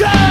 Go!